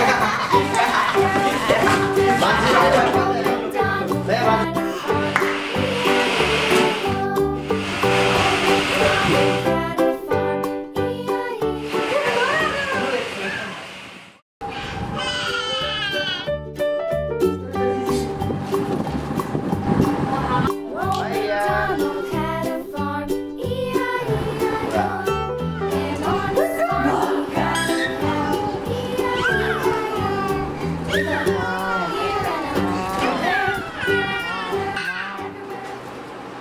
Bạn Yeah.